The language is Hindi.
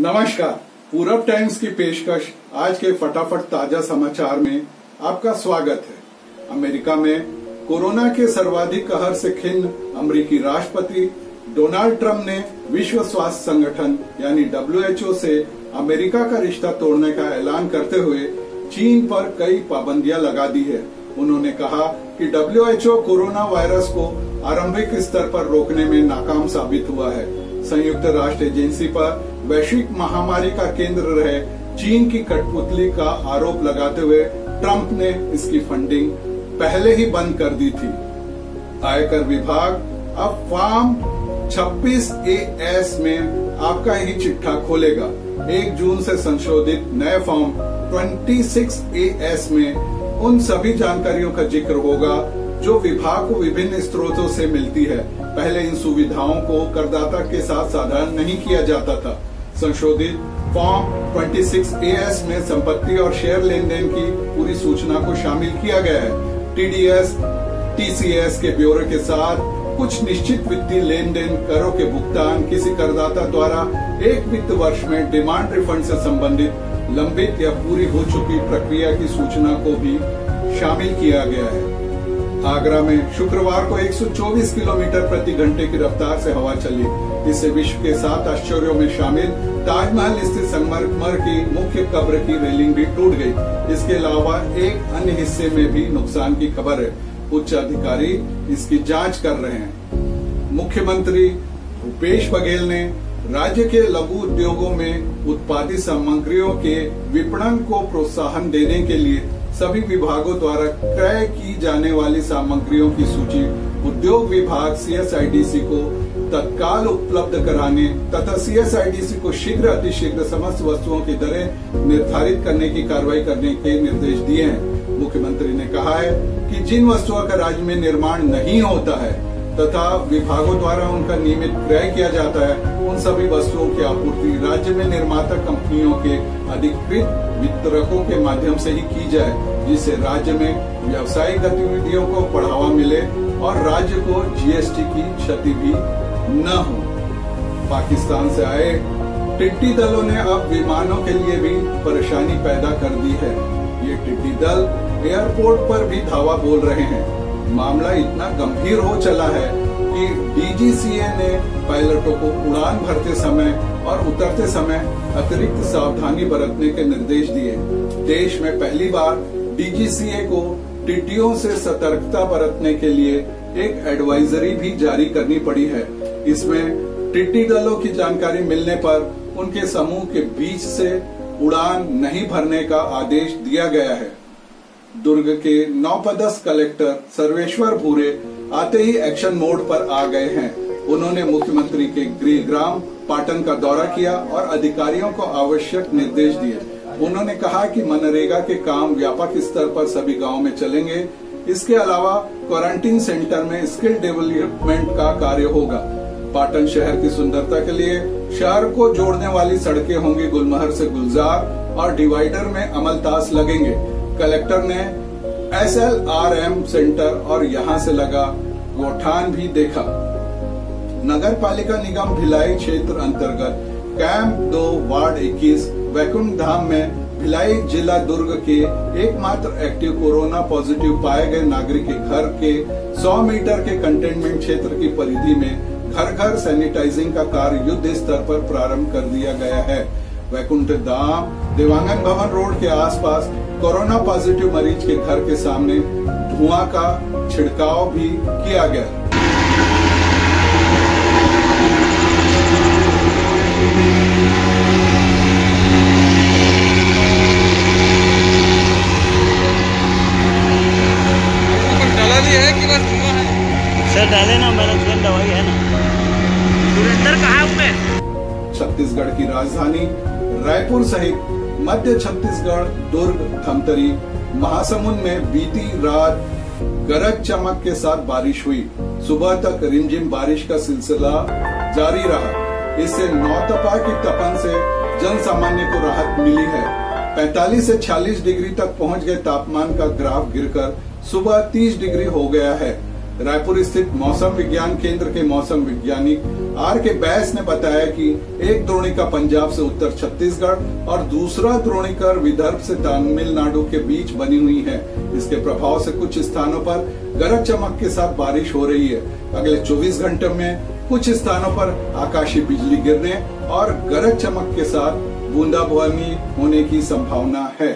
नमस्कार। पूरब टाइम्स की पेशकश आज के फटाफट ताज़ा समाचार में आपका स्वागत है। अमेरिका में कोरोना के सर्वाधिक कहर से खिन्न अमेरिकी राष्ट्रपति डोनाल्ड ट्रंप ने विश्व स्वास्थ्य संगठन यानी डब्ल्यूएचओ से अमेरिका का रिश्ता तोड़ने का ऐलान करते हुए चीन पर कई पाबंदियाँ लगा दी है। उन्होंने कहा कि डब्ल्यूएचओ कोरोना वायरस को आरंभिक स्तर पर रोकने में नाकाम साबित हुआ है। संयुक्त राष्ट्र एजेंसी पर वैश्विक महामारी का केंद्र रहे चीन की कठपुतली का आरोप लगाते हुए ट्रंप ने इसकी फंडिंग पहले ही बंद कर दी थी। आयकर विभाग, अब फॉर्म 26 ए एस में आपका ही चिट्ठा खोलेगा। एक जून से संशोधित नए फॉर्म 26 ए एस में उन सभी जानकारियों का ज़िक्र होगा जो विभाग को विभिन्न स्रोतों से मिलती है। पहले इन सुविधाओं को करदाता के साथ साधारण नहीं किया जाता था। संशोधित फॉर्म 26 एएस में संपत्ति और शेयर लेन देन की पूरी सूचना को शामिल किया गया है। टीडीएस टीसीएस के ब्यौरे के साथ कुछ निश्चित वित्तीय लेन देन करों के भुगतान किसी करदाता द्वारा एक वित्त वर्ष में डिमांड रिफंड से संबंधित लंबित या पूरी हो चुकी प्रक्रिया की सूचना को भी शामिल किया गया है। आगरा में शुक्रवार को 124 किलोमीटर प्रति घंटे की रफ्तार से हवा चली। इससे विश्व के सात आश्चर्यों में शामिल ताजमहल स्थित संगमरमर की मुख्य कब्र की रेलिंग भी टूट गई। इसके अलावा एक अन्य हिस्से में भी नुकसान की खबर है। उच्च अधिकारी इसकी जाँच कर रहे हैं। मुख्यमंत्री भूपेश बघेल ने राज्य के लघु उद्योगों में उत्पादित सामग्रियों के विपणन को प्रोत्साहन देने के लिए सभी विभागों द्वारा क्रय की जाने वाली सामग्रियों की सूची उद्योग विभाग सीएसआईडीसी को तत्काल उपलब्ध कराने तथा सीएसआईडीसी को शीघ्र अतिशीघ्र समस्त वस्तुओं की दरें निर्धारित करने की कार्रवाई करने के निर्देश दिए हैं। मुख्यमंत्री ने कहा है कि जिन वस्तुओं का राज्य में निर्माण नहीं होता है तथा विभागों द्वारा उनका नियमित क्रय किया जाता है। उन सभी वस्तुओं की आपूर्ति राज्य में निर्माता कंपनियों के अधिकृत वितरकों के माध्यम से ही की जाए, जिससे राज्य में व्यावसायिक गतिविधियों को बढ़ावा मिले और राज्य को जीएसटी की क्षति भी न हो। पाकिस्तान से आए टिड्डी दलों ने अब विमानों के लिए भी परेशानी पैदा कर दी है। ये टिड्डी दल एयरपोर्ट पर भी धावा बोल रहे हैं। मामला इतना गंभीर हो चला है कि डीजीसीए ने पायलटों को उड़ान भरते समय और उतरते समय अतिरिक्त सावधानी बरतने के निर्देश दिए। देश में पहली बार डीजीसीए को टिड्डियों से सतर्कता बरतने के लिए एक एडवाइजरी भी जारी करनी पड़ी है। इसमें टिड्डी दलों की जानकारी मिलने पर उनके समूह के बीच से उड़ान नहीं भरने का आदेश दिया गया है। दुर्ग के नौपदस्थ कलेक्टर सर्वेश्वर भूरे आते ही एक्शन मोड पर आ गए हैं। उन्होंने मुख्यमंत्री के गृह ग्राम पाटन का दौरा किया और अधिकारियों को आवश्यक निर्देश दिए। उन्होंने कहा कि मनरेगा के काम व्यापक स्तर पर सभी गाँव में चलेंगे। इसके अलावा क्वारंटीन सेंटर में स्किल डेवलपमेंट का कार्य होगा। पाटन शहर की सुंदरता के लिए शहर को जोड़ने वाली सड़कें होंगी गुलमहर से गुलजार और डिवाइडर में अमलतास लगेंगे। कलेक्टर ने S L R M centre और यहाँ से लगा गोठान भी देखा। नगर पालिका निगम भिलाई क्षेत्र अंतर्गत कैंप दो वार्ड 21 वैकुंठ धाम में भिलाई जिला दुर्ग के एकमात्र एक्टिव कोरोना पॉजिटिव पाए गए नागरिक के घर के 100 मीटर के कंटेनमेंट क्षेत्र की परिधि में घर घर सैनिटाइजिंग का कार्य युद्ध स्तर पर प्रारंभ कर दिया गया है। वैकुंठ धाम, देवांगन भवन रोड के आसपास कोरोना पॉजिटिव मरीज़ के घर के सामने धुआँ का छिड़काव भी किया गया। डाला है कि बस धुआँ है? सर डाले ना मेरा दवाई है ना। सुरेंद्र कहा छत्तीसगढ़ की राजधानी रायपुर सहित मध्य छत्तीसगढ़ दुर्ग धमतरी, महासमुंद में बीती रात गरज चमक के साथ बारिश हुई। सुबह तक रिमझिम बारिश का सिलसिला जारी रहा। इससे नौतपा की तपन से जन सामान्य को राहत मिली है। 45 से 46 डिग्री तक पहुँच गए तापमान का ग्राफ गिरकर सुबह 30 डिग्री हो गया है। रायपुर स्थित मौसम विज्ञान केंद्र के मौसम वैज्ञानिक आर के बैस ने बताया कि एक द्रोणिका पंजाब से उत्तर छत्तीसगढ़ और दूसरा द्रोणिकर विदर्भ से तमिलनाडु के बीच बनी हुई है। इसके प्रभाव से कुछ स्थानों पर गरज चमक के साथ बारिश हो रही है। अगले 24 घंटे में कुछ स्थानों पर आकाशीय बिजली गिरने और गरज चमक के साथ बूंदाबांदी होने की संभावना है।